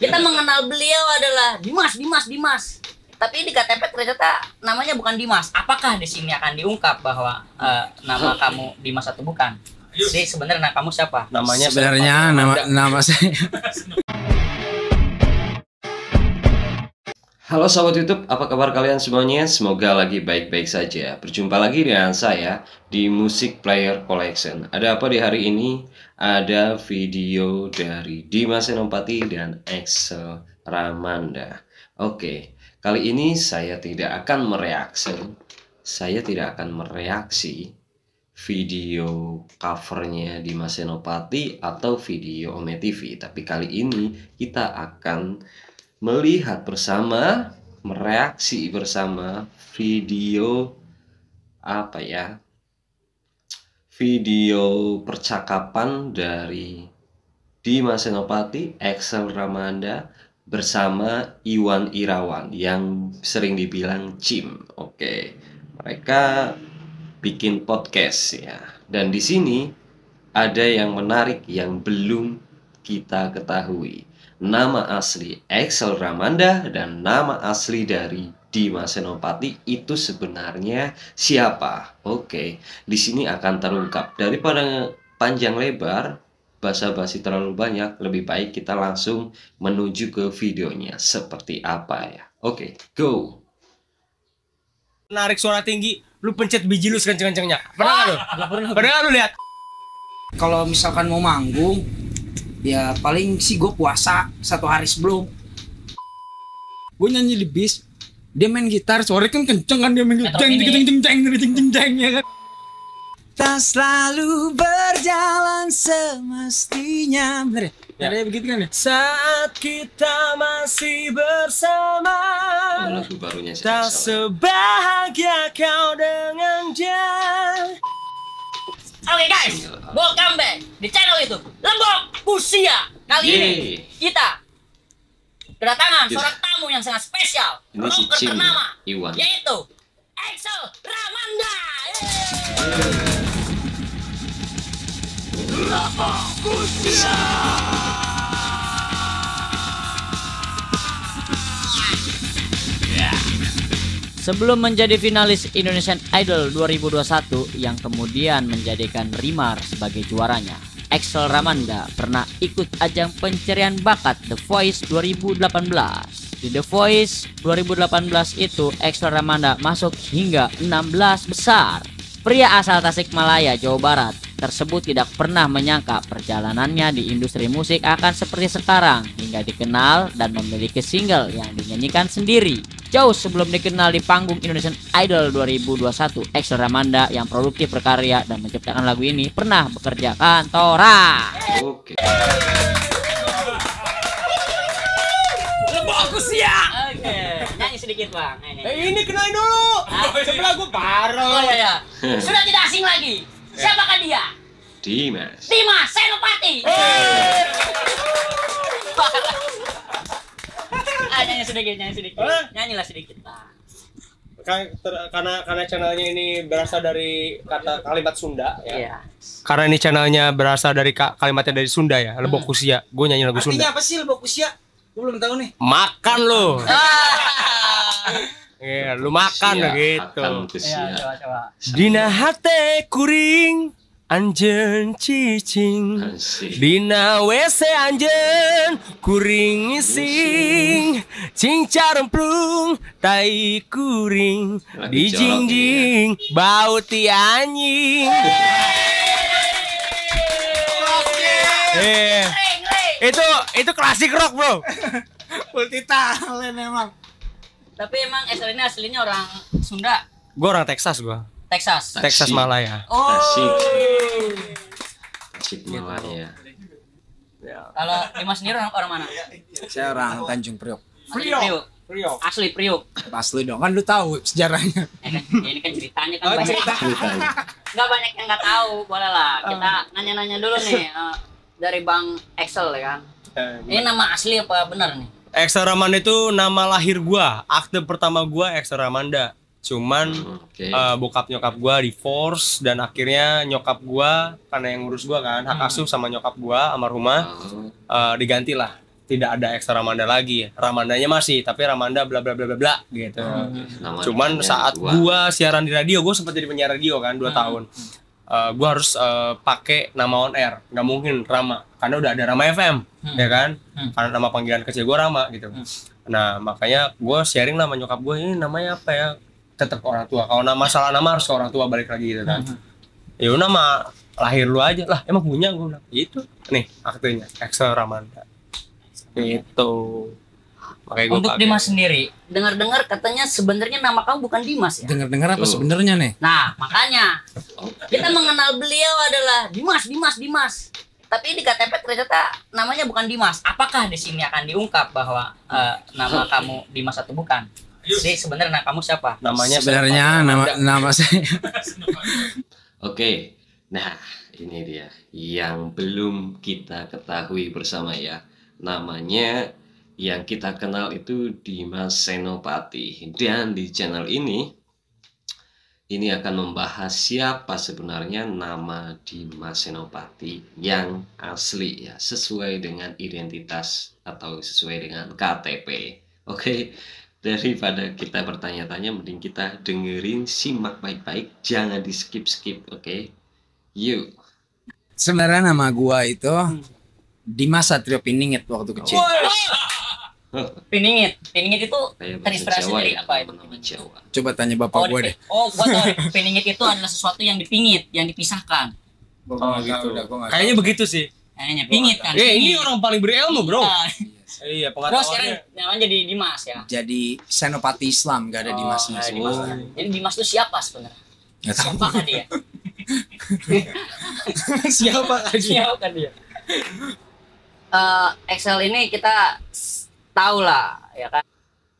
Kita mengenal beliau adalah Dimas, Dimas, Dimas. Tapi di KTP ternyata namanya bukan Dimas. Apakah di sini akan diungkap bahwa eh, nama kamu Dimas atau bukan? Jadi sebenarnya kamu siapa? Namanya Sebenarnya nama nama saya Halo sahabat YouTube, apa kabar kalian semuanya? Semoga lagi baik-baik saja. Berjumpa lagi dengan saya di Music Player Collection. Ada apa di hari ini? Ada video dari Dimas Senopati dan Excel Ramanda. Oke, kali ini saya tidak akan mereaksi. Saya tidak akan mereaksi video covernya Dimas Senopati atau video Ome TV. Tapi kali ini kita akan melihat bersama, mereaksi bersama video apa ya? Video percakapan dari Dimas Senopati, Excel Ramanda bersama Iwan Irawan yang sering dibilang Jim. Oke. Mereka bikin podcast ya. Dan di sini ada yang menarik yang belum kita ketahui nama asli Excel Ramanda dan nama asli dari Dimas Senopati itu sebenarnya siapa? Oke, di sini akan terungkap. Daripada panjang lebar, basa-basi terlalu banyak, lebih baik kita langsung menuju ke videonya seperti apa ya. Oke, go. narik suara tinggi, lu pencet biji lu sekenceng-kencengnya. Pernah nggak lu? Gak pernah. Pernah nggak lu lihat? kalau misalkan mau manggung ya paling sih gue puasa satu hari sebelum gue nyanyi di bis dia main gitar suara kan kenceng kan dia main Metro jeng Mini. jeng jeng jeng jeng jeng jeng ya kan tak selalu berjalan semestinya bener ya? Ya. Ada begitu kan ya? Saat kita masih bersama, Lagu barunya si tak sebahagia kau dengan dia. Oke guys, welcome back di channel itu Lembok Usia. Kali ini kita kedatangan Kita. seorang tamu yang sangat spesial, Ini si Cim, ternama, Iwan. yaitu Excel Ramanda. Sebelum menjadi finalis Indonesian Idol 2021 yang kemudian menjadikan Rimar sebagai juaranya, Excel Ramanda pernah ikut ajang pencarian bakat The Voice 2018. Di The Voice 2018 itu Excel Ramanda masuk hingga 16 besar. Pria asal Tasikmalaya, Jawa Barat tersebut tidak pernah menyangka perjalanannya di industri musik akan seperti sekarang hingga dikenal dan memiliki single yang dinyanyikan sendiri. Jauh sebelum dikenal di panggung Indonesian Idol 2021, Excel Ramanda yang produktif berkarya dan menciptakan lagu ini pernah bekerja kantoran. Oke. Lebok usia. Oke, nyanyi sedikit bang. Eh, ini kenalin dulu. Sebelah gua parah. Oh iya ya, sudah tidak asing lagi. Siapakah dia? Dimas. Dimas Senopati. ah, nyanyi sedikit, nyanyi sedikit. Hah? Nyanyilah sedikit lah. Kan- ter- karena karena channelnya ini berasal dari kata kalimat Sunda ya. Iya. Karena ini channelnya berasal dari ka- kalimatnya dari Sunda ya, lebok usia. Gue nyanyi lagu artinya Sunda. apa sih lebok usia gue belum tahu nih Makan lu. Ah. Iya, lu makan Sia gitu. Iya, kusia. coba coba. Dina hate kuring anjen cicing. Asik. Dina WC anjen kuring ising. Cing caremplung tai kuring. Di jing jing bau ti anjing. Ring. itu itu klasik rock bro. Multi talent emang. Tapi emang Esel ini aslinya orang Sunda, Gue orang Texas gue Texas. Texas. Malaya Oh. Asik. Asik Malaya. Kalau Dimas sendiri orang, orang mana? saya orang Tanjung Priok Priuk. Priok Asli Priuk. asli dong kan lu tahu sejarahnya Ya kan? Ya, ini kan ceritanya kan Oh, banyak. cerita. Ceritanya. Nggak banyak yang nggak tahu, boleh lah. Kita nanya-nanya dulu nih eh, dari Bang Excel ya kan. Ini nama asli apa benar nih? Excel Ramanda itu nama lahir gua, akte pertama gua Excel Ramanda. Cuman Oke. eh, bokap nyokap gua divorce dan akhirnya nyokap gua karena yang ngurus gua kan hak asuh sama nyokap gua almarhumah Oh, eh, diganti lah tidak ada ekstra Ramanda lagi. Ramandanya masih tapi Ramanda bla bla bla bla bla gitu. Nama cuman saat gua. gua siaran di radio gua sempat jadi penyiar radio kan dua tahun. Eh, gua harus eh, pakai nama on air. Nggak mungkin Rama karena udah ada Rama FM ya kan? Hmm. karena nama panggilan kecil gua Rama gitu. Nah makanya gua sharing nama nyokap gua ini namanya apa ya tetap orang tua kalau nama salah nama harus ke orang tua balik lagi gitu kan ya udah nama lahir lu aja lah emang punya gue bilang itu nih aktenya Excel Ramanda itu makanya gue Untuk Dimas sendiri, dengar-dengar katanya sebenarnya nama kamu bukan Dimas ya. Dengar-dengar apa Tuh. sebenarnya nih? Nah, makanya kita mengenal beliau adalah Dimas, Dimas, Dimas. Tapi di KTP ternyata namanya bukan Dimas. Apakah di sini akan diungkap bahwa eh, nama kamu Dimas atau bukan? Jadi sebenarnya kamu siapa? namanya Sebenarnya nama nama saya Oke, nah ini dia yang belum kita ketahui bersama ya. Namanya yang kita kenal itu Dimas Senopati dan di channel ini ini akan membahas siapa sebenarnya nama Dimas Senopati yang asli ya sesuai dengan identitas atau sesuai dengan KTP. Oke, daripada kita bertanya-tanya mending kita dengerin simak baik-baik jangan di skip skip oke yuk sebenarnya nama gua itu Dimas Satrio Piningit waktu kecil. Piningit. Piningit itu terinspirasi dari ya apa itu? nama Jawa Coba tanya bapak Oh, gua di- deh. oh, gua tahu. Piningit itu adalah sesuatu yang dipingit, yang dipisahkan. Gua Oh, nggak gitu. kayaknya begitu sih Kayaknya pingit kan. eh ini orang paling berilmu bro Iya. Terus sekarang namanya jadi Dimas ya. jadi Senopati Islam gak ada Oh, Dimasnya. ada sih. Dimas. Oh. Jadi Dimas itu siapa sebenarnya? Nggak tahu. Siapa kan dia? siapa lagi Siapa kan dia? Eh, Excel ini kita tahu lah ya kan.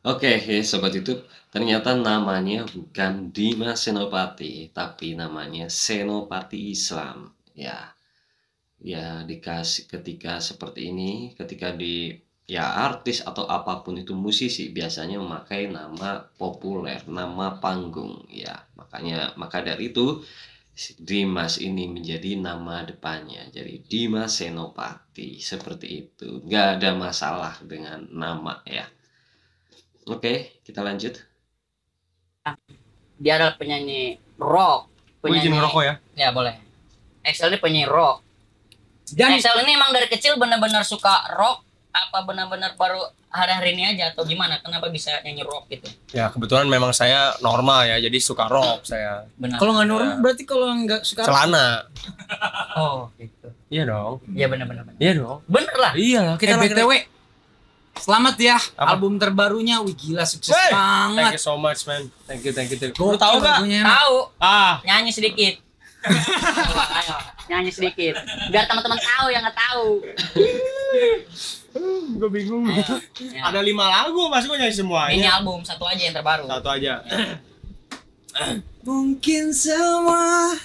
oke ya sobat YouTube ternyata namanya bukan Dimas Senopati tapi namanya Senopati Islam ya ya dikasih ketika seperti ini ketika di ya artis atau apa pun itu musisi biasanya memakai nama populer nama panggung ya. Makanya maka dari itu Dimas ini menjadi nama depannya. Jadi Dimas Senopati seperti itu. Nggak ada masalah dengan nama ya. Oke kita lanjut. Dia adalah penyanyi rock. gue izin ngerokok ya? Ya boleh. Excel ini penyanyi rock. Dan Excel ini emang dari kecil benar-benar suka rock apa benar-benar baru hari-hari ini aja atau gimana? Kenapa bisa nyanyi rock gitu? ya kebetulan memang saya normal ya jadi suka rock saya Benar. kalau nggak normal berarti kalau nggak suka celana oh gitu. iya dong Iya benar-benar. benar. iya dong Bener lah. iya kita kita BTW Selamat ya Apa? album terbarunya. Wih gila sukses thank banget. you so much man thank you thank you thank you lu tahu gak. Tahu. ah Nyanyi sedikit. Coba, ayo. Nyanyi sedikit. Biar teman-teman tahu yang nggak tahu. gue bingung Ayo. Ya. ada lima lagu mas gue nyanyi Ini semuanya album satu aja yang terbaru. satu aja Mungkin semua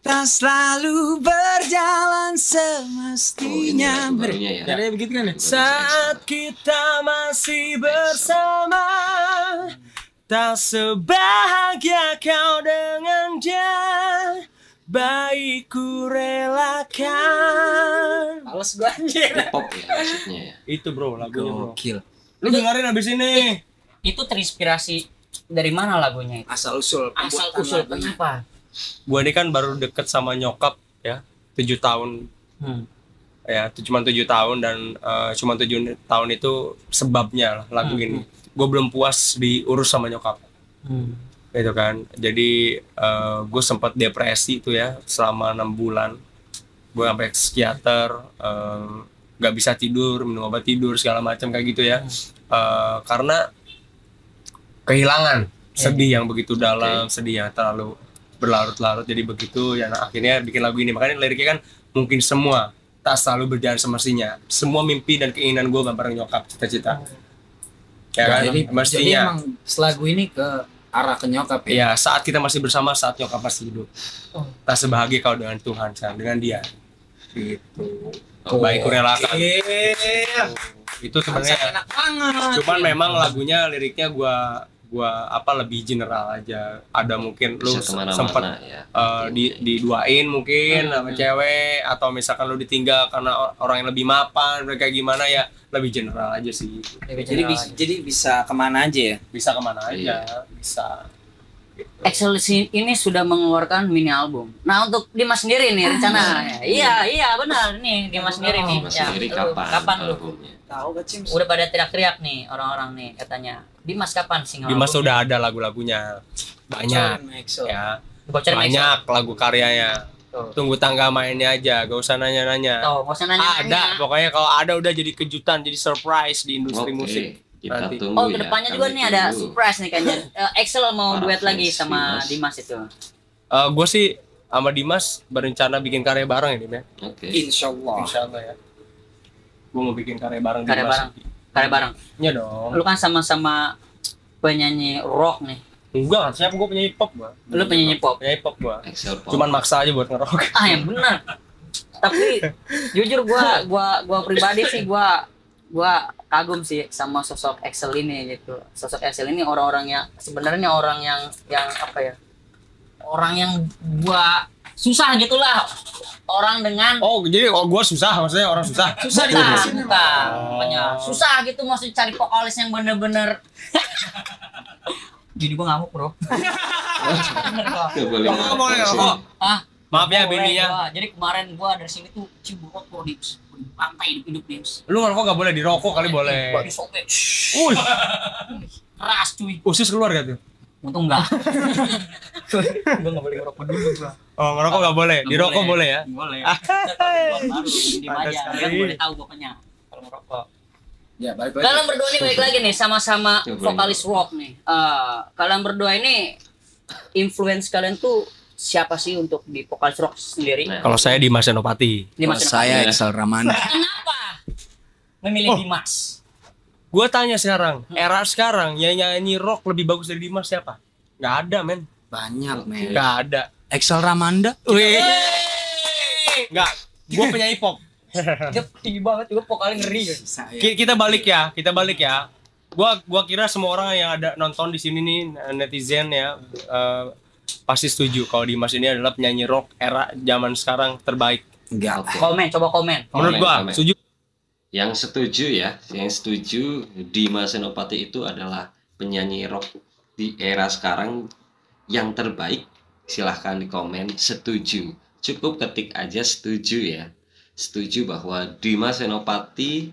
tak selalu berjalan oh ini semestinya. lagu barunya ya Ada begitu kan ya? Saat kita masih bersama Tak sebahagia kau dengan dia Baik ku relakan Males gua anjir. pop ya maksudnya ya Itu bro lagunya bro Gokil. Lu dengerin abis ini Itu terinspirasi dari mana lagunya itu? Asal usul. Asal usul lagunya. kenapa? Gua ini kan baru deket sama nyokap ya tujuh tahun Hmm. ya itu cuma tujuh tahun dan eh, cuma tujuh tahun itu sebabnya lah lagu Hmm, ini gue belum puas diurus sama nyokap Hmm. Gitu kan. Jadi gue sempat depresi itu ya selama enam bulan. Gue sampai psikiater eh, nggak bisa tidur minum obat tidur segala macam kayak gitu ya. Eh, karena kehilangan. Sedih yang begitu dalam sedih yang terlalu berlarut-larut. Jadi begitu ya nah, akhirnya bikin lagu ini. Makanya liriknya kan mungkin semua tak selalu berjalan semestinya semua mimpi dan keinginan gue bareng nyokap cita-cita. Ya kan? Jadi, jadi mestinya emang selagu ini ke arah ke nyokap ya. Ya, saat kita masih bersama, saat nyokap masih hidup. Oh. Tak sebahagia kau dengan Tuhan, sayang, dengan dia. Gitu. Oh, Baik kurelakan. Iya. Itu sebenarnya. enak banget. Cuman memang lagunya liriknya gua gua apa lebih general aja. Ada mungkin lu sempat ya. uh, di diduain mungkin sama cewek atau misalkan lu ditinggal karena or- orang yang lebih mapan mereka gimana ya lebih general aja sih. Jadi bisa, jadi bisa ke mana aja ya? bisa ke mana aja Iya. bisa Excel si- ini sudah mengeluarkan mini album. Nah untuk Dimas sendiri nih rencana. iya iya benar nih Dimas sendiri nih. Mas Ya, sendiri kapan Kapan lu? albumnya Tahu gak? Udah pada teriak-teriak nih orang-orang nih katanya. Dimas kapan sih Dimas udah ada lagu-lagunya banyak ya Bocorin banyak lagu karyanya Tuh. tunggu tangga mainnya aja gak usah nanya-nanya Tuh, gak usah nanya. ada pokoknya kalau ada udah jadi kejutan jadi surprise di industri Oke, musik kita Nanti. tunggu Oh, ya, ke depannya juga kami nih ada tunggu. surprise nih kan. Eh, Excel mau Para duet lagi sama Dimas. Dimas itu. gue sih sama Dimas berencana bikin karya bareng ini ya Oke. Insya Allah. Insya Allah ya gue mau bikin karya bareng Karya Dimas bareng. Karya bareng. Iya dong Lu kan sama-sama penyanyi rock nih. enggak siapa gue penyanyi pop gue Lu penyanyi pop. penyanyi pop gue Excel Pop. cuman maksa aja buat ngerok Ah, yang benar. Tapi jujur gua gua gua pribadi sih gua gua kagum sih sama sosok Excel ini gitu. Sosok Excel ini orang-orang yang sebenarnya orang yang yang apa ya? Orang yang gua susah gitulah. Orang dengan oh jadi oh gue susah maksudnya orang susah susah bukan. Oh. Pokoknya susah gitu maksud cari vokalis yang bener-bener Jadi gua ngamuk, Bro. Nggak boleh oh. Ah, maaf ya bininya. Jadi kemarin gua dari sini tuh cium rokok di pantai hidup-hidup nih. lu ngerokok gak boleh dirokok kali boleh Gua disobek. Uy, Keras cuy. usus keluar gak tuh Untung enggak. gua enggak boleh ngerokok dulu gua. oh ngerokok gak boleh dirokok boleh ya Boleh. Ah, Baru diem aja. sekali. Kan boleh tahu pokoknya kalau ngerokok. Ya, balik balik. Kalian berdua nih balik lagi nih sama-sama vokalis rock nih. Eh, kalian berdua ini influence kalian tuh siapa sih untuk di vokalis rock sendiri? Nah. kalau saya Dimas Senopati Di Kalau Mas saya Ya. Excel Ramanda. Kenapa memilih Oh. Dimas? gue tanya sekarang era sekarang yang nyanyi rock lebih bagus dari Dimas siapa nggak ada men Banyak, men. nggak ada Excel Ramanda. Wih. nggak gue penyanyi pop Dia tinggi banget juga vokalnya ngeri. ya. Saya. Ki- kita balik ya kita balik ya gua gua kira semua orang yang ada nonton di sini nih netizen ya eh, pasti setuju kalau Dimas ini adalah penyanyi rock era zaman sekarang terbaik Enggak. Oke. Komen, coba komen. menurut Komen, gua komen. setuju Yang setuju ya, yang setuju Dimas Senopati itu adalah penyanyi rock di era sekarang yang terbaik. Silahkan di komen setuju. Cukup ketik aja setuju ya. Setuju bahwa Dimas Senopati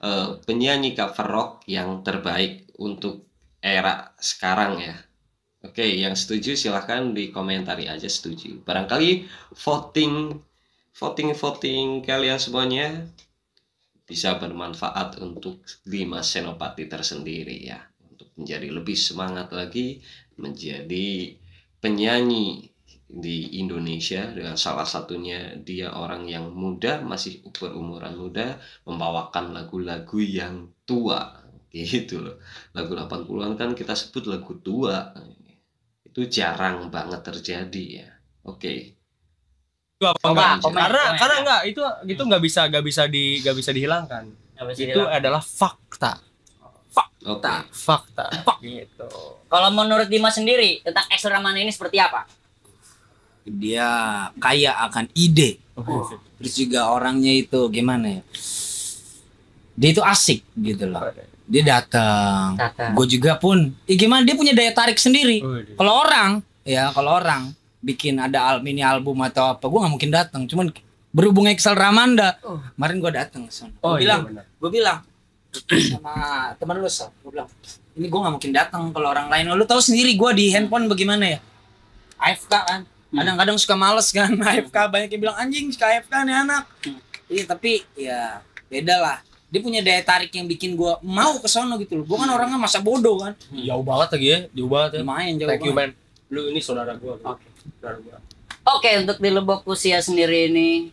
eh, penyanyi cover rock yang terbaik untuk era sekarang ya. Oke, yang setuju silahkan di komentari aja setuju. Barangkali voting voting voting kalian semuanya bisa bermanfaat untuk Dimas Senopati tersendiri ya. Untuk menjadi lebih semangat lagi menjadi penyanyi di Indonesia dengan salah satunya dia orang yang muda masih berumuran muda membawakan lagu-lagu yang tua. Gitu loh. Lagu 80-an kan kita sebut lagu tua itu jarang banget terjadi ya. Oke. Itu apa enggak? komen, karena komen, karena ya. enggak itu itu nggak bisa nggak bisa di nggak bisa dihilangkan. Itu adalah fakta. Oke. Fakta. Gitu. Kalau menurut Dimas sendiri tentang Ramana ini seperti apa? Dia kaya akan ide. Terus juga orangnya itu gimana ya? Dia itu asik gitu loh. Dia datang. Gue juga pun, ya gimana dia punya daya tarik sendiri. Wih. Kalau orang, ya kalau orang bikin ada al mini album atau apa, gue nggak mungkin datang. Cuman berhubung Excel Ramanda, Oh. kemarin gue datang ke sana. oh Gue iya bilang, gue bilang sama teman lu Sal, gue bilang ini gue nggak mungkin datang kalau orang lain lu tahu sendiri gue di handphone bagaimana ya AFK kan kadang-kadang suka males kan AFK banyak yang bilang anjing suka AFK nih anak iya tapi ya beda lah dia punya daya tarik yang bikin gue mau ke sono gitu loh. Gue kan orangnya masa bodoh kan. Jauh banget lagi ya jauh banget ya. Lumayan jauh thank you man. Lu ini saudara gua Oke. saudara gua. Oke, untuk di Lebok usia sendiri ini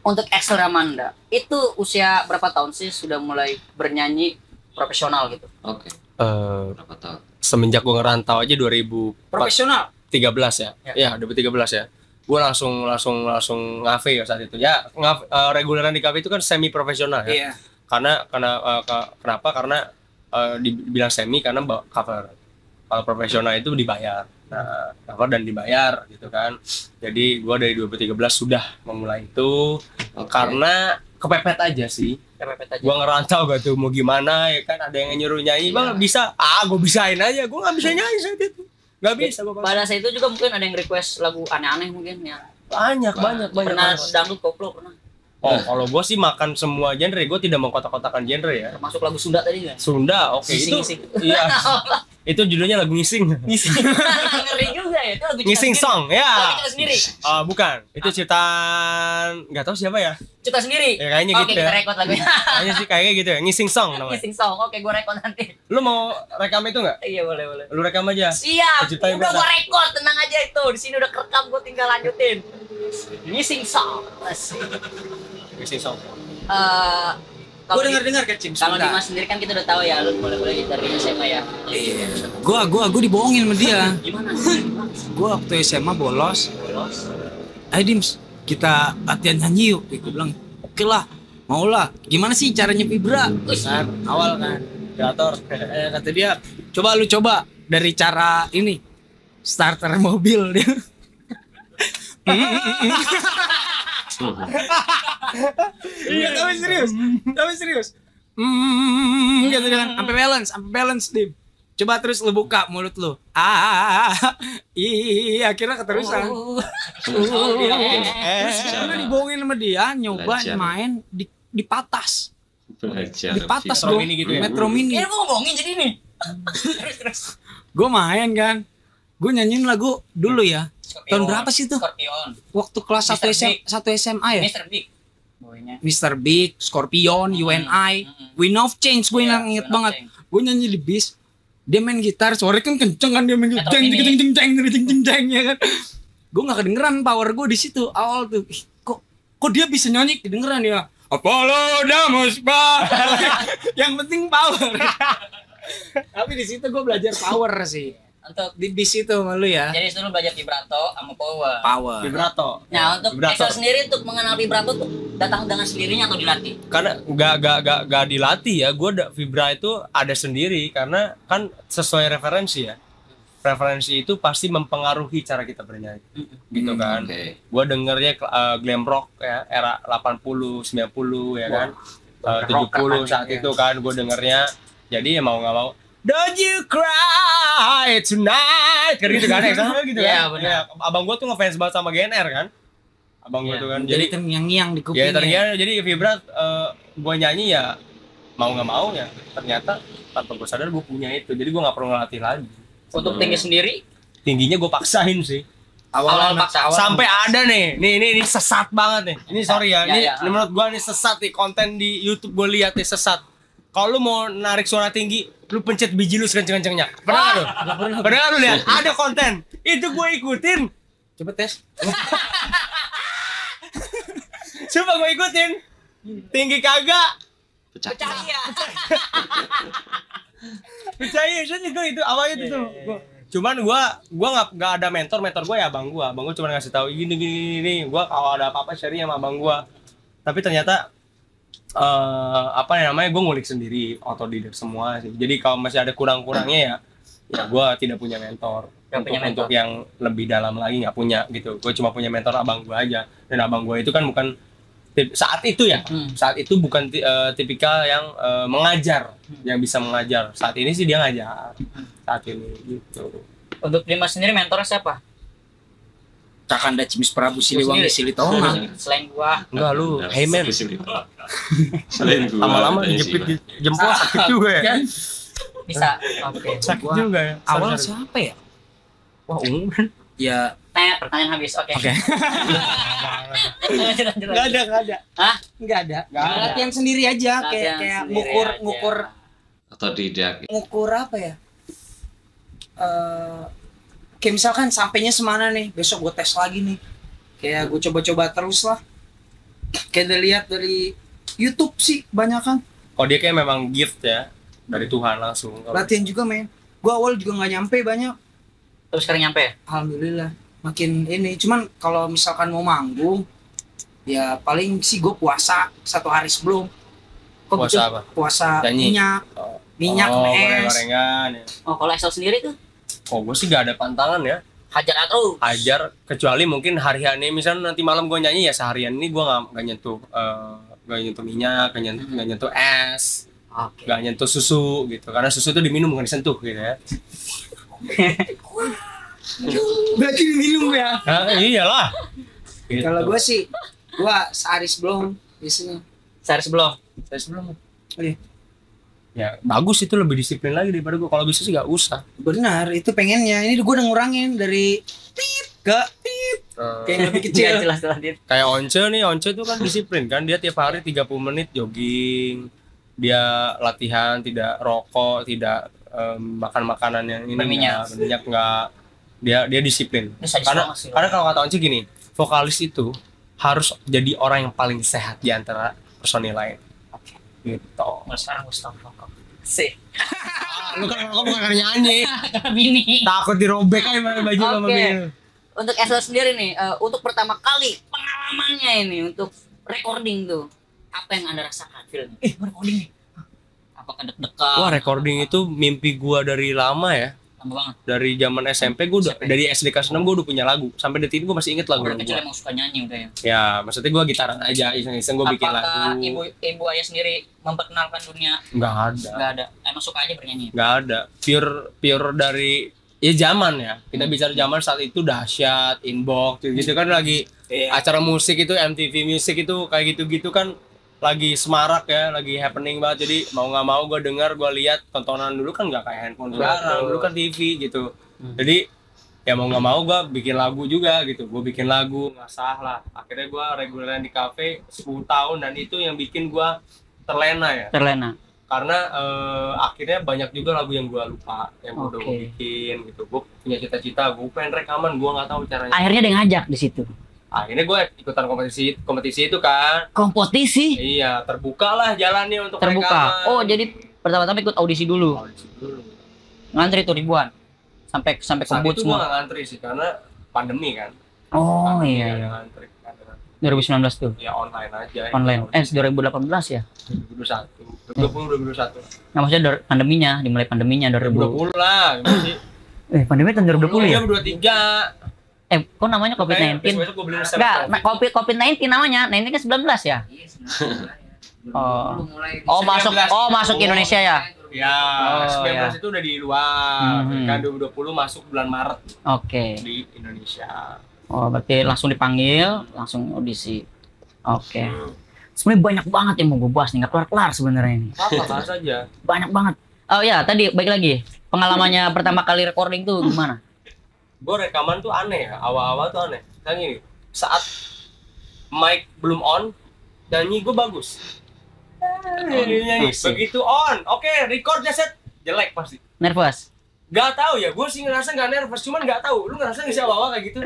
untuk Excel Ramanda itu usia berapa tahun sih sudah mulai bernyanyi profesional gitu? oke. Eh, berapa tahun? semenjak gua ngerantau aja 2013 profesional? ya. Ya. ya 2013 ya gua langsung langsung langsung ngafe ya saat itu. Ya ngaf, eh, reguleran di kafe itu kan semi profesional ya. Iya. Karena karena ke- kenapa? Karena eh, dibilang semi karena cover. Kalau profesional itu dibayar. Nah cover dan dibayar gitu kan. Jadi gua dari 2013 sudah memulai itu. Oke. karena kepepet aja sih. Kepepet aja. gua ngerantau gak tuh mau gimana ya kan? Ada yang nyuruh nyanyi bang Iya. bisa? Ah gua bisain aja. Gua nggak bisa nyanyi saat itu nggak bisa gua Pada saat itu juga mungkin ada yang request lagu aneh-aneh mungkin ya. banyak banyak banyak Pernah dangdut koplo pernah. Oh kalau gua sih makan semua genre gua tidak mau kotak-kotakan genre ya Termasuk lagu Sunda tadi kan. Sunda oke itu Ngising-ngising. iya itu judulnya lagu ngising Ngising. Ngeri juga ya itu lagu ngising sendiri. song Oh, ya sendiri. Ah, bukan itu ciptaan nggak tahu siapa ya Cipta sendiri. ya kayaknya Oke, gitu kita ya rekod lagunya. kayaknya sih kayaknya gitu ya ngising song namanya Ngising song. Oke, gue rekod nanti. lu mau rekam itu nggak Iya, boleh, boleh. lu rekam aja Siap. Udah gue rekod, tenang aja itu. Di sini udah kerekam, gue tinggal lanjutin. Ngising song. Asik. Ngising song Eh, Gue kalau dengar kecim. kalau Dimas sendiri kan kita udah tahu ya, lu mulai-mulai dari SMA ya. Iya. Gua gua gua dibohongin sama dia. Gimana? Gua waktu SMA bolos. Bolos. Ayo Dims, kita latihan nyanyi yuk. Gue bilang, oke lah, mau lah. Gimana sih caranya vibra? Kan, awal kan. kreator Eh, kata dia, coba lu coba dari cara ini starter mobil dia. Iya, tapi serius. Tapi serius. Hmm, gitu kan. Sampai balance, sampai balance, Dim. Coba terus lu buka mulut lu. Ah, iya, akhirnya keterusan. Oh. Terus karena dibohongin sama dia nyoba main di di patas. Belajar Di patas Metro. Mini gitu ya? Metro Mini. Ini gue ngomongin jadi nih. terus terus. Gue main kan. Gue nyanyiin lagu dulu ya. Scorpion. Tahun berapa sih itu? Scorpion. Waktu kelas 1 Mr. SM, Big. 1 SMA ya. Mr. Big. Boynya. Mr. Big, Scorpion, UNI, Mm-mm. Wind of Change gue Iya, inget banget. Gue nyanyi di bis, dia main gitar, suaranya kan kenceng kan dia main gitar, jeng jeng jeng jeng jeng jeng jeng ya kan. Gue nggak kedengeran power gue di situ awal tuh. Ih, kok kok dia bisa nyanyi kedengeran ya? Apollo Damus Pak. Yang penting power. Tapi di situ gue belajar power sih. Untuk Di bis itu malu ya. jadi dulu belajar vibrato sama power. Power. vibrato Nah, untuk Vibrato. Excel sendiri untuk mengenal vibrato tuh datang dengan sendirinya atau dilatih? karena nggak nggak nggak nggak dilatih ya gue vibra itu ada sendiri karena kan sesuai referensi ya referensi itu pasti mempengaruhi cara kita bernyanyi gitu Hmm, kan Oke. gue dengernya uh, glam rock ya era 80 90 ya kan Uh, Rock 70 kan saat ya. itu kan gue dengernya jadi ya mau nggak mau Don't you cry tonight kan gitu kan ya kan gitu Iya, kan? benar. Ya, abang gue tuh ngefans banget sama GNR kan? Abang gue Iya. tuh kan. Jadi jadi terngiang-ngiang di kuping. ya ternyata jadi vibra uh, gue nyanyi ya mau nggak mau ya. Ternyata tanpa gue sadar gue punya itu. Jadi gue nggak perlu ngelatih lagi. Untuk Hmm. tinggi sendiri? Tingginya gue paksain sih. Awal paksa. Awal sampai ada nih. Nih ini, ini sesat banget nih. Ini sorry ya, Ya, ini ya. menurut gua nih sesat nih. Konten di YouTube gue lihat nih sesat. Kalau lu mau narik suara tinggi lu pencet biji lu sekenceng-kencengnya. Pernah nggak lu? Pernah nggak lu lihat? Ada konten. Itu gue ikutin. Coba tes. coba gue ikutin. Tinggi kagak? Pecah. Cahaya. percaya saya juga itu awalnya itu tuh Gua- cuman gua gua nggak nggak ada mentor. Mentor gua ya abang gua. Abang gua cuma ngasih tahu gini gini gini gua kalau ada apa apa sharing sama abang gua. Tapi ternyata eh apa namanya gua ngulik sendiri otodidak semua sih. Jadi kalau masih ada kurang kurangnya ya ya gua tidak punya mentor. Nggak untuk, punya mentor. untuk yang lebih dalam lagi nggak punya gitu. Gue cuma punya mentor abang gua aja. Dan abang gua itu kan bukan saat itu ya Hmm. saat itu bukan eh, tipikal yang eh, mengajar yang bisa mengajar. Saat ini sih dia ngajar. Saat ini gitu. Untuk Dimas sendiri mentornya siapa? Kakanda Cimis Prabu Siliwangi. Silitonga. Selain gua. enggak lu Nah, hey man Selain gua. lama-lama dijepit jempol sakit juga ya Kan? Bisa. Oke. sakit juga ya Awal siapa ya? wah ungu Ya, Tanya pertanyaan habis. Oke. oke. Enggak ada, enggak ada. Hah? Enggak ada. Nggak ada. Latihan sendiri aja kayak Latihan kayak ngukur aja. ngukur Otodidak. ngukur apa ya? Eh kayak misalkan sampainya semana nih, besok gue tes lagi nih. Kayak gue coba-coba terus lah. Kayak udah lihat dari YouTube sih banyak kan. kalau dia kayak memang gift ya dari Tuhan langsung Latihan juga men. Gue awal juga nggak nyampe banyak. Terus sekarang nyampe. Alhamdulillah makin ini. Cuman kalau misalkan mau manggung, ya paling sih gue puasa satu hari sebelum. Kok puasa gitu? apa Puasa Nyanyi. minyak. Oh. minyak oh, es goreng-gorengan ya. Oh, kalau Excel sendiri tuh Oh, gue sih gak ada pantangan ya. hajar terus. Hajar kecuali mungkin hari ini misalnya nanti malam gue nyanyi ya seharian ini gue gak, gak nyentuh eh, gak nyentuh minyak, gak nyentuh, gak nyentuh es, Oke. gak nyentuh susu gitu. Karena susu itu diminum bukan disentuh gitu ya. berarti minum ya Nah, iyalah. Gitu. kalau gue sih gue sehari sebelum biasanya Sehari sebelum. Saya sebelum Iya. Ya bagus itu lebih disiplin lagi daripada gue. Kalau bisa sih gak usah. benar itu pengennya ini gue udah ngurangin dari pip ke pip Eh, kayak lebih Kecil jelas jelas dia. kayak Once nih, Once itu kan disiplin kan dia tiap hari 30 menit jogging, dia latihan tidak rokok, tidak em, makan makanan yang ini Berminyak. nggak, berminyak enggak. Dia dia disiplin. Karena sih. karena kalau kata Once gini, vokalis itu harus jadi orang yang paling sehat di antara personil lain. Gitu. Gue stop rokok. Sih. Lu kan rokok bukan karena nyanyi. Bini. Takut dirobek aja baju sama Oke. Bill. Untuk Excel sendiri nih, eh, untuk pertama kali pengalamannya ini untuk recording tuh, apa yang anda rasakan filmnya? Eh, recording nih. Apakah deg-degan? Wah, recording itu mimpi gua dari lama ya. Lama banget. dari zaman SMP gue udah SMP. dari SD kelas 6 gue udah punya lagu sampai detik ini gue masih inget lagu Udah kecil emang suka nyanyi udah ya. ya maksudnya gue gitaran aja iseng-iseng gue bikin Apakah lagu ibu ibu ayah sendiri memperkenalkan dunia? nggak ada Nggak ada. Emang suka aja bernyanyi. nggak ada pure pure dari ya zaman ya kita Hmm. bicara zaman saat itu dahsyat inbox gitu kan lagi Iya. acara musik itu MTV Music itu kayak gitu-gitu kan lagi semarak ya lagi happening banget. Jadi mau nggak mau gue dengar gue lihat tontonan dulu kan nggak kayak handphone sekarang dulu kan TV gitu. Hmm. jadi ya mau nggak mau gue bikin lagu juga gitu. Gue bikin lagu nggak sah lah. Akhirnya gue reguleran di kafe 10 tahun dan itu yang bikin gue terlena ya. Terlena. karena eh, akhirnya banyak juga lagu yang gue lupa yang gue udah bikin gitu. Gue punya cita-cita gue pengen rekaman gue nggak tahu caranya. Akhirnya yang ngajak di situ. Akhirnya gue ikutan kompetisi kompetisi itu kan Kompetisi iya terbuka lah jalannya untuk terbuka. rekaman Oh, jadi pertama-tama ikut audisi dulu. Audisi dulu. Ngantri tuh ribuan. Sampai sampai ke saat boot itu gue semua. nggak ngantri sih karena pandemi kan Oh Pandemi, iya iya. ngantri ngantri. 2019 tuh. ya online aja Online. Eh, audisi. 2018 ya. 2021 2020 2021 Nah, maksudnya pandeminya, dimulai pandeminya 2020. 2020 lah sih Eh, pandemi tahun 2020 ya? iya 23 Eh, kok namanya COVID-19? besok gue beli resep Enggak, COVID. nah, COVID COVID-19 namanya. Nah, ini kan 19 ya? Oh. Oh, masuk oh masuk Indonesia ya. Ya, Oh, 19 ya. itu udah di luar. Mhm. Kan 2020 masuk bulan Maret Oke. di Indonesia. Oh, berarti langsung dipanggil, langsung audisi. Oke. Sebenarnya banyak banget yang mau gue bahas nih, nggak kelar-kelar sebenarnya ini. Apa bahas aja? Banyak banget. Oh ya, tadi baik lagi. Pengalamannya pertama kali recording tuh gimana? Gue rekaman tuh aneh ya, awal-awal tuh aneh. Kan gini, saat mic belum on, nyanyi gue bagus. nyanyi, Asik. begitu on, oke recordnya set jelek pasti. Nervous? Gak tahu ya, gue sih ngerasa gak nervous, cuman gak tahu. Lu ngerasa gak sih awal-awal kayak gitu?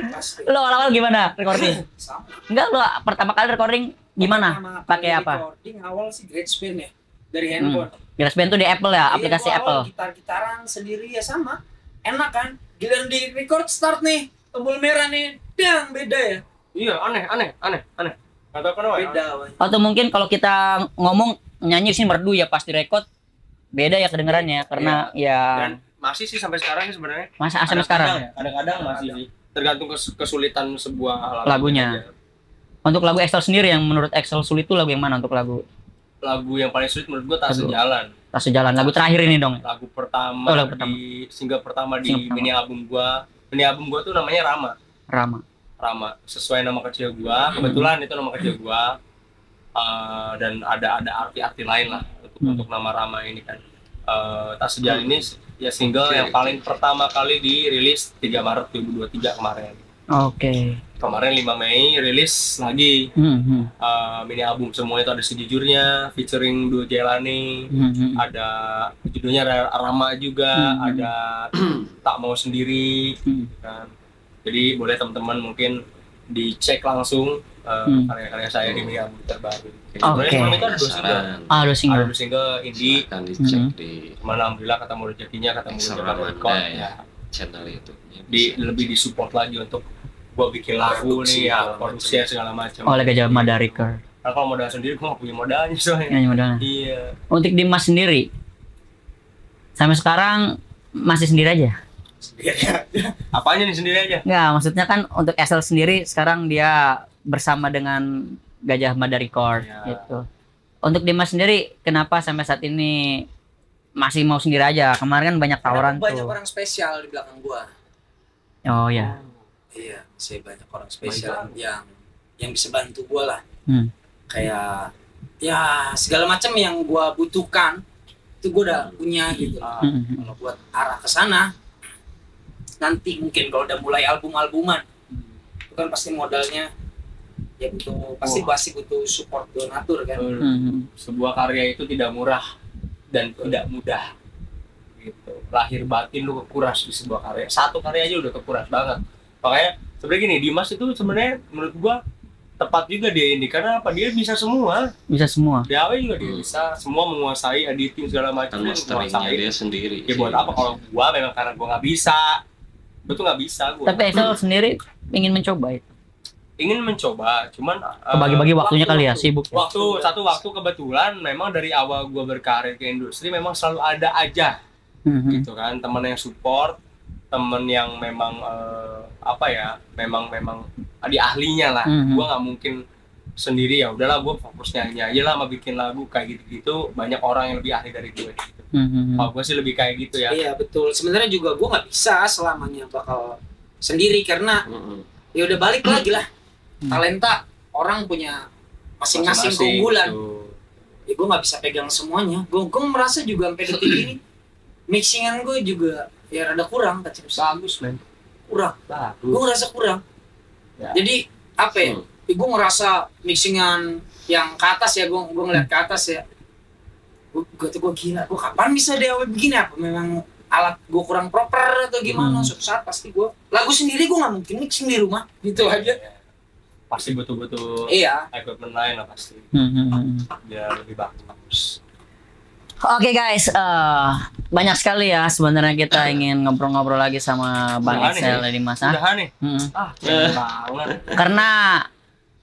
Lo awal-awal gimana recording? Sama. Enggak, lo pertama kali recording gimana? Pakai apa? recording awal sih great spin ya dari handphone GarageBand tuh di Apple ya, aplikasi Apple. gitar-gitaran sendiri ya sama enak kan giliran di record start nih tombol merah nih dang beda ya Iya, aneh, aneh, aneh, aneh. Gak tau kenapa ya. beda Wan. Atau mungkin kalau kita ngomong nyanyi sih merdu ya pas di record beda ya kedengarannya karena ya Dan masih sih sampai sekarang sih sebenarnya. masa sampai sekarang. ya, kadang-kadang masih sih tergantung kes- kesulitan sebuah lagu Lagunya. aja. Untuk lagu Excel sendiri yang menurut Excel sulit tuh lagu yang mana untuk lagu lagu yang paling sulit menurut gua tak sejalan Tas Sejalan? Lagu terakhir ini dong. lagu pertama, Oh, lagu pertama. di single pertama di Single pertama. mini album gua mini album gua tuh namanya Rama Rama. Rama sesuai nama kecil gua kebetulan itu nama kecil gua Eh, dan ada ada arti-arti lain lah untuk, Hmm. untuk nama Rama ini kan Eh, tak sejalan ini ya single yang paling pertama kali dirilis 3 Maret 2023 kemarin Oke. kemarin 5 Mei rilis lagi Hmm, hmm, uh, mini album semuanya itu ada sejujurnya featuring Duo Jelani hmm, hmm. ada judulnya Ra- Rama juga Hmm. ada tak mau sendiri Hmm. kan jadi boleh teman-teman mungkin dicek langsung uh, Hmm. karya-karya saya di mini album terbaru Jadi Oke. itu ada dua single Saran. Ah, ada ada single. dua single indie Silahkan dicek Mhm. di cuman alhamdulillah ketemu rezekinya ketemu Ramanda record ya. Ya channel itu. di lebih disupport lagi untuk gua bikin lagu Produksi nih ya produksi macam. segala macam Oleh Gajah Mada Record. Karena kalau modal sendiri gua gak punya modalnya soalnya Nyanyi modalnya. iya Untuk Dimas sendiri, Sampai sekarang masih sendiri aja. Apanya nih sendiri aja? Nggak, maksudnya kan untuk Excel sendiri sekarang dia bersama dengan Gajah Mada Record Ya. gitu. Untuk Dimas sendiri, kenapa sampai saat ini masih mau sendiri aja? Kemarin kan banyak tawaran Karena banyak tuh. orang spesial di belakang gua. Oh ya. Iya, saya banyak orang spesial yang yang bisa bantu gua lah. Hmm. Kayak ya segala macam yang gua butuhkan itu gua udah punya gitu. Ah, Hmm. Kalau buat arah ke sana nanti mungkin kalau udah mulai album-albuman itu kan pasti modalnya ya butuh pasti pasti butuh support donatur kan. Hmm. sebuah karya itu tidak murah dan tidak mudah. Gitu. Lahir batin lu kekuras di sebuah karya. Satu karya aja udah kekuras banget. Makanya sebenarnya gini Dimas itu sebenarnya menurut gua tepat juga dia ini. Karena apa? Dia bisa semua. Bisa semua. di awal juga dia Hmm. bisa. Semua menguasai editing segala macam dia menguasai. dia sendiri ya buat apa? Kalau gua memang karena gua nggak bisa. Gua tuh nggak bisa gua Tapi Excel sendiri ingin mencoba itu. Ingin mencoba cuman uh, Bagi-bagi waktunya waktu- kali ya, waktu. sibuk. ya. waktu satu waktu kebetulan memang dari awal gua berkarir ke industri memang selalu ada aja Hmm. gitu kan teman yang support temen yang memang eh, apa ya memang memang di ahlinya lah Mhm. gua nggak mungkin sendiri ya udahlah gua fokus nyanyi aja lah sama bikin lagu kayak gitu gitu banyak orang yang lebih ahli dari gue gitu. Hmm. kalau gue sih lebih kayak gitu ya Iya betul. Sebenarnya juga gua nggak bisa selamanya bakal sendiri karena Mm-mm. ya udah balik lagi lah. Hmm. Talenta orang punya masing-masing keunggulan. Ya gue nggak bisa pegang semuanya. Gue gue merasa juga sampai detik ini mixingan gue juga ya rada kurang kecil bagus men kurang. bagus Gue ngerasa kurang. Ya. Jadi apa ya? Hmm. gue ngerasa mixingan yang ke atas ya gue gue ngeliat ke atas ya gue tuh gue gila gue kapan bisa DAW begini apa memang alat gue kurang proper atau gimana Hmm. suatu saat pasti gue lagu sendiri gue nggak mungkin mixing di rumah gitu aja pasti betul-betul iya equipment lain lah pasti Hmm. biar lebih bagus Oke guys, eh, banyak sekali ya sebenarnya kita ingin ngobrol-ngobrol lagi sama Bang Excel dari Masa. udah nih Hmm. ah keren banget Karena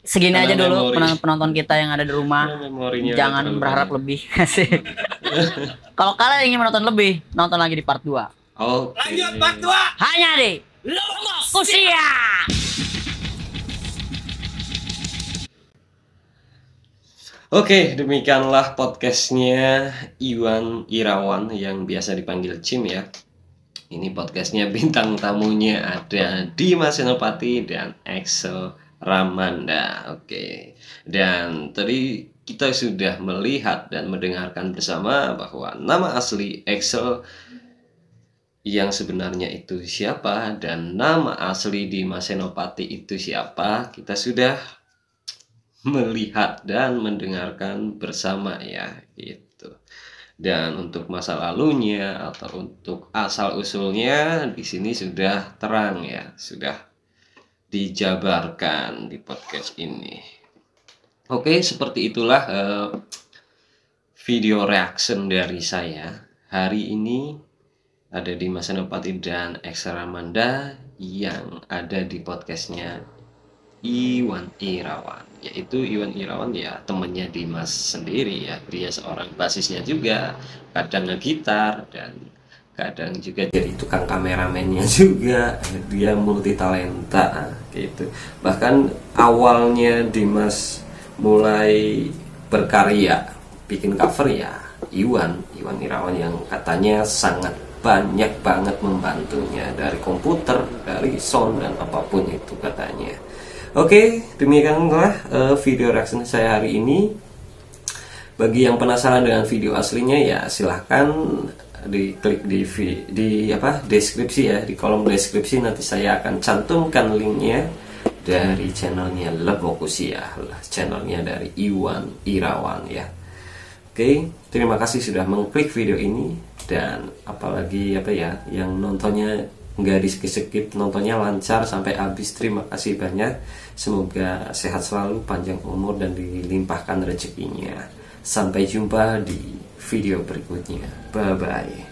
segini Karena aja dulu memori. penonton kita yang ada di rumah. Ya, memorinya Jangan berharap banyak. lebih. Asik. Kalau kalian ingin menonton lebih, nonton lagi di part 2. Oke. lanjut part 2 Hanya di Lomos Usia. Oke, demikianlah podcastnya Iwan Irawan yang biasa dipanggil Cim ya. Ini podcastnya bintang tamunya ada Dimas Senopati dan Excel Ramanda. Oke, dan tadi kita sudah melihat dan mendengarkan bersama bahwa nama asli Excel yang sebenarnya itu siapa dan nama asli Dimas Senopati itu siapa kita sudah melihat dan mendengarkan bersama ya gitu. Dan untuk masa lalunya atau untuk asal usulnya di sini sudah terang ya, sudah dijabarkan di podcast ini. Oke, seperti itulah eh, video reaction dari saya hari ini ada di Mas Senopati dan Ekstra Ramanda yang ada di podcastnya Iwan Irawan yaitu Iwan Irawan ya temennya Dimas sendiri ya. Dia seorang basisnya juga kadang ngegitar dan kadang juga jadi tukang kameramennya juga. Dia multi talenta gitu. Bahkan awalnya Dimas mulai berkarya bikin cover ya Iwan Iwan Irawan yang katanya sangat banyak banget membantunya dari komputer dari sound dan apa pun itu katanya Oke, demikianlah eh, video reaction saya hari ini. Bagi yang penasaran dengan video aslinya ya silahkan diklik di di apa deskripsi ya di kolom deskripsi nanti saya akan cantumkan linknya dari channelnya Lebokusia lah channelnya dari Iwan Irawan ya. Oke, terima kasih sudah mengklik video ini dan apalagi apa ya yang nontonnya nggak di skip nontonnya lancar sampai habis terima kasih banyak semoga sehat selalu panjang umur dan dilimpahkan rezekinya. Sampai jumpa di video berikutnya. Bye bye